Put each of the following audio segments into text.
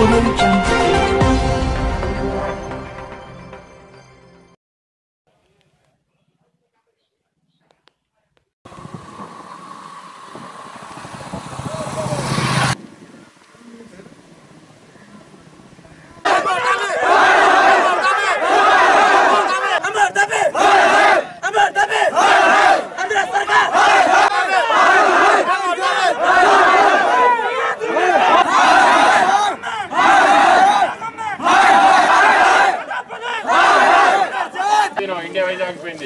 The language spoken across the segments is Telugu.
我们长大。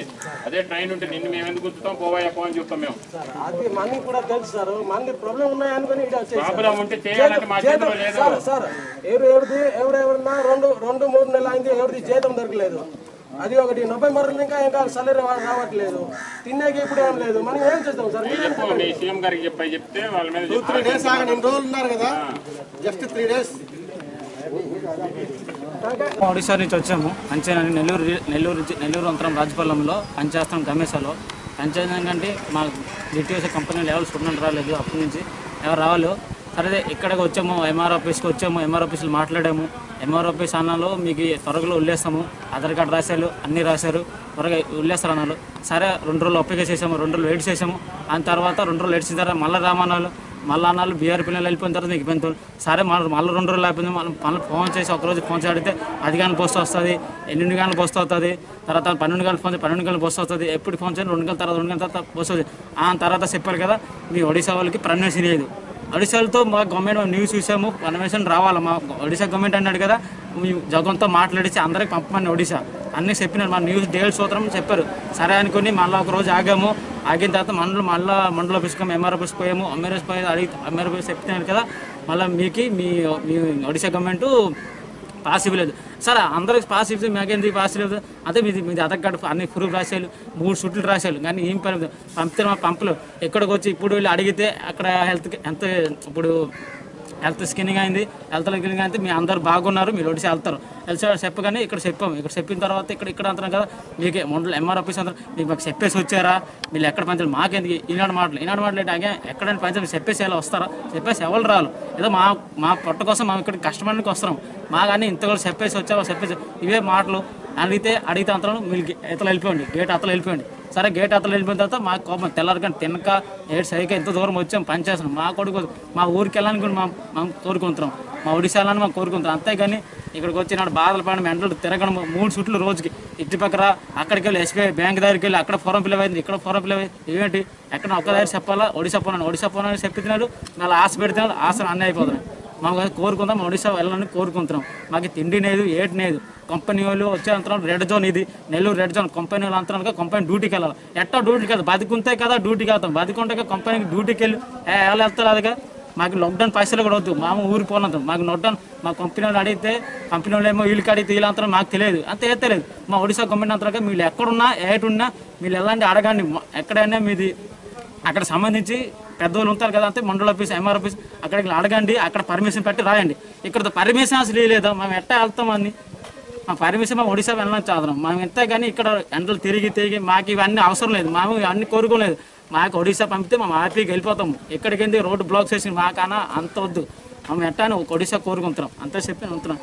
పోయింది అదే ట్రైన్ ఉంటే నిన్ను మేము ఎందుకు గుర్తుతాం పోవాయా పో అని చెప్తాం మేము. అది మనకి కూడా తెలుసు సార్. ప్రాబ్లం ఉంటే చేయాలంటే మా చేతిలో లేదు. సార్ సార్ ఎవరు ఎవరిది ఎవరెవరన్నా రెండు రెండు మూడు నెలలు అయింది ఎవరిది జీతం దొరకలేదు. అది ఒకటి నవంబర్ ఇంకా ఇంకా సలరీ రావట్లేదు. తినేకి ఇప్పుడు ఏం లేదు. మనం ఏం చేస్తాం సార్? సీఎం గారికి చెప్పి చెప్తే వాళ్ళ మీద త్రీ. డేస్ ఆగండి. రోజులు ఉన్నారు కదా. జస్ట్ త్రీ డేస్ ఒడిశా నుంచి వచ్చాము. పంచాయతీ నెల్లూరు నెల్లూరు నుంచి- నెల్లూరు అంతరం రాజపాలెంలో పనిచేస్తాం గమేశాలో. పంచాయతీ మా డిటిఎస్ కంపెనీలు ఎవరు స్టూడెంట్ రాలేదు అప్పటి నుంచి. ఎవరు రావాలి సరే ఇక్కడికి వచ్చాము ఎంఆర్ ఆఫీస్కి వచ్చాము ఎంఆర్ ఆఫీస్లో మాట్లాడాము. ఎంఆర్ ఆఫీస్ అన్నాలో మీకు త్వరగా వదిలేస్తాము. ఆధార్ కార్డు రాశారు అన్నీ రాశారు త్వరగా వదిలేస్తారు అన్నారు. సరే రెండు రోజులు అప్లికేషన్ చేసాము రెండు రోజులు వెయిట్ చేసాము. దాని తర్వాత రెండు రోజులు వెయిట్ చేసిన తర్వాత మళ్ళీ రామన్నాలు మళ్ళీ అన్నాళ్ళు బీఆర్ పిల్లలు వెళ్ళిపోయిన తర్వాత మీకు పెంతో సరే మళ్ళీ మళ్ళీ రెండు రోజులు అయిపోయింది. మళ్ళీ మళ్ళీ ఫోన్ చేసి ఒకరోజు ఫోన్ చేసి అడిగితే పది గంటల పోస్ట్ వస్తుంది ఎనిమిది గంటల పోస్ట్ అవుతుంది తర్వాత పన్నెండు గంటల ఫోన్ చేసి పన్నెండు గంటల పోస్ట్ వస్తుంది ఎప్పుడు ఫోన్ చేసి రెండు గంటల తర్వాత రెండు గంటల తర్వాత పోస్ట్ వస్తుంది. ఆ తర్వాత చెప్పారు కదా మీ ఒడిశా వాళ్ళకి పర్మిషన్ లేదు. ఒడిశాలతో మా గవర్నమెంట్ న్యూస్ చూసాము. పర్మిషన్ రావాలి? మా ఒడిశా గవర్నమెంట్ అన్నాడు కదా జగన్తో మాట్లాడిచి అందరికి పంపమని ఒడిశా. అన్నీ చెప్పినారు. మా న్యూస్ డేట్ సూత్రం చెప్పారు. సరే అనుకుని మళ్ళీ ఒక రోజు ఆగాము. ఆగిన తర్వాత మండలం మళ్ళీ మండల ఆఫీస్కి ఎంఆర్ ఆఫీస్కి పోయాము. ఎంఆర్ ఆఫీస్ పోయి అడిగి ఎంఆర్ ఆఫీస్ చెప్తున్నారు కదా మళ్ళీ మీకు మీ మీ ఒడిశా గవర్నమెంట్ పాస్ ఇవ్వలేదు. సరే అందరికి పాస్ ఇవ్వదు మాకేంది పాస్ ఇవ్వదు అదే మీది మీది ఆధార్ కార్డు అన్ని ప్రూఫ్ రాసేయాలి మూడు షూట్లు రాసేయాలి కానీ ఏం పని పంపితే మా పంపలు ఎక్కడికి వచ్చి ఇప్పుడు వెళ్ళి అడిగితే అక్కడ హెల్త్ ఎంత ఇప్పుడు హెల్త్ స్కిన్నింగ్ అయింది హెల్త్ స్కిన్నింగ్ అయితే మీ అందరు బాగున్నారు మీరు ఒడిసి వెళ్తారు. తెలిసి చెప్పగానే ఇక్కడ చెప్పాము. ఇక్కడ చెప్పిన తర్వాత ఇక్కడ ఇక్కడ అంటున్నాం కదా మీకే మొండలు ఎంఆర్ ఆఫీస్ అందరూ మీకు మాకు చెప్పేసి వచ్చారా? మీరు ఎక్కడ పంచాలి? మాకెందుకు? ఈనాడు మాటలు. ఈనాడు మాటలు అంటే అగే ఎక్కడైనా పంచాలి చెప్పేసి ఎలా వస్తారా? చెప్పేసి ఎవరు రాలు ఏదో మా మా పొట్ట కోసం మా ఇక్కడ కస్టమర్కి వస్తున్నాం. మా కానీ ఇంత కూడా చెప్పేసి వచ్చావా? చెప్పేసి ఇవే మాటలు. అడిగితే అడిగితే అంతరం మీరు ఇతలు వెళ్ళిపోండి. గేట్ అతలు వెళ్ళిపోండి. సరే గేట్ అతలు వెళ్ళిపోయిన తర్వాత మా కోపం తెల్లారికని తినక ఏడు సైకి ఎంత దూరం వచ్చాం పనిచేస్తున్నాం. మా కొడుకు మా ఊరికి వెళ్ళాలని కూడా మా మేము కోరుకుంటున్నాం. మా ఒడిశాలని మేము కోరుకుంటున్నాం. అంతేగాని ఇక్కడికి వచ్చి నాడు బాధలు పడిన ఎండలు తిరగడం మూడు చుట్లు రోజుకి. ఇటు పక్కన అక్కడికి వెళ్ళి ఎస్బీఐ బ్యాంక్ దగ్గరికి వెళ్ళి అక్కడ ఫోరం ఫిల్ అయింది ఇక్కడ ఫోరం ఫిల్ అయింది ఏంటి ఎక్కడ ఒక్క దగ్గర చెప్పాలా? ఒడిశా పోనాను. ఒడిశా పోనాని చెప్తున్నాడు మళ్ళీ ఆశ పెడుతున్నాడు. ఆశ అన్నీ అయిపోతున్నాడు. మాకు అది కోరుకుందాం ఒడిశా వెళ్ళాలని కోరుకుంటున్నాం. మాకు తిండి లేదు ఏటి లేదు. కంపెనీ వాళ్ళు వచ్చే అంతరం రెడ్ జోన్ ఇది. నెల్లూరు రెడ్ జోన్ కంపెనీ వాళ్ళు అంతరం కంపెనీ డ్యూటీకి వెళ్ళాలి. ఎట్టా డ్యూటీ కదా బతికుంటే కదా డ్యూటీకి వెళ్తాం. బతికుంటే కంపెనీకి డ్యూటీకి వెళ్ళి. ఏ ఎలా వెళ్తారు అదిగా మాకు లాక్డౌన్ పైసలు కూడా వద్దు. మామ ఊరు పోనంత. మాకు లాక్డౌన్ మా కంపెనీ వాళ్ళు అడిగితే కంపెనీ వాళ్ళు ఏమో వీళ్ళకి అడిగితే వీళ్ళంతా మాకు తెలియదు. అంత ఏ తెలియదు. మా ఒడిశా గవర్నమెంట్ అంతా మీరు ఎక్కడున్నా ఏటున్నా మీరు ఎలాంటి అడగండి. ఎక్కడైనా మీది అక్కడ సంబంధించి పెద్దోళ్ళు ఉంటారు కదా అంటే మండల ఆఫీస్ ఎంఆర్ ఆఫీస్ అక్కడికి అడగండి అక్కడ పర్మిషన్ పెట్టి రాయండి. ఇక్కడ పర్మిషన్ అసలు లేదు మేము ఎట్టా వెళ్తామని మా పర్మిషన్ మేము ఒడిశా వెళ్ళడం చదవడం మేము ఎంత కానీ ఇక్కడ ఎండలు తిరిగి తిరిగి మాకు ఇవన్నీ అవసరం లేదు మేము ఇవన్నీ కోరుకోలేదు. మాకు ఒడిశా పంపితే మేము ఆర్పీకి వెళ్ళిపోతాము. ఎక్కడికి రోడ్డు బ్లాక్ చేసి మాకన్నా అంత వద్దు. మేము ఎట్టాను ఒడిశా కోరుకుంటున్నాం. అంతే చెప్పి ఉంటున్నాం.